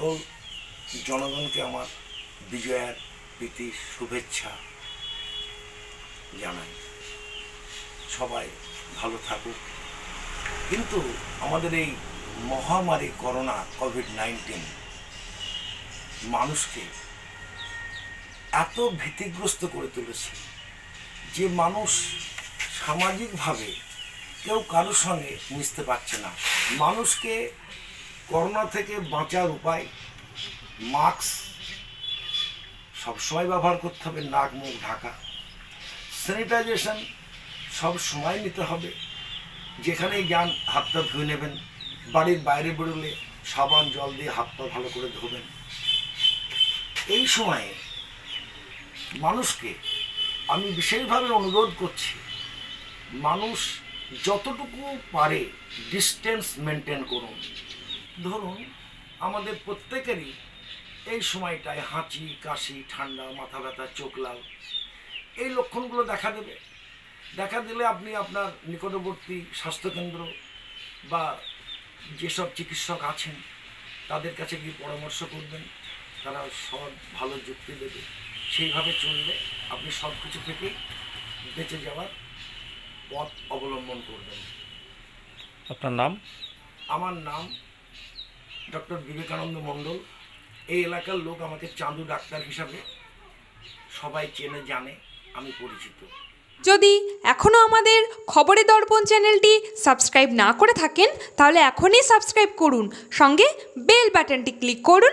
সকল জনগণকে আমার বিজয়ার প্রীতি, শুভেচ্ছা জানাই। সবাই ভালো থাকুক। কিন্তু আমাদের এই মহামারী করোনা কোভিড নাইন্টিন মানুষকে এত ভীতিগ্রস্ত করে তুলেছে যে মানুষ সামাজিকভাবে কেউ কারোর সঙ্গে মিশতে পারছে না। মানুষকে করোনা থেকে বাঁচার উপায়, মাস্ক সবসময় ব্যবহার করতে হবে, নাক মুখ ঢাকা। স্যানিটাইজেশন সব সময় নিতে হবে। যেখানেই যান, হাতটা ধুয়ে নেবেন, বাড়ির বাইরে বেরোলে সাবান, জল দিয়ে হাত পা ভালো করে ধোবেন। এই সময়ে মানুষকে আমি বিশেষভাবে অনুরোধ করছি, মানুষ যতটুকু পারে ডিস্টেন্স মেনটেন করুন। ধরুন আমাদের প্রত্যেকেরই এই সময়টায় হাঁচি কাশি ঠান্ডা মাথা ব্যথা চোখ লাল। এই লক্ষণগুলো দেখা দেবে। দেখা দিলে আপনি আপনার নিকটবর্তী স্বাস্থ্যকেন্দ্র বা যেসব চিকিৎসক আছেন তাদের কাছে গিয়ে পরামর্শ করবেন। তারা সব ভালো যুক্তি দেবে। সেইভাবে চললে আপনি সব কিছু থেকেই বেঁচে যাওয়ার পথ অবলম্বন করবেন। আপনার নাম? আমার নাম ডক্টর বিবেকানন্দ মণ্ডল, এই এলাকার লোক আমাকে চাঁদু ডাক্তার হিসাবে সবাই চেনে, জানে, আমি পরিচিত। যদি এখনও আমাদের খবরে দর্পণ চ্যানেলটি সাবস্ক্রাইব না করে থাকেন, তাহলে এখনই সাবস্ক্রাইব করুন। সঙ্গে বেল বাটনটি ক্লিক করুন।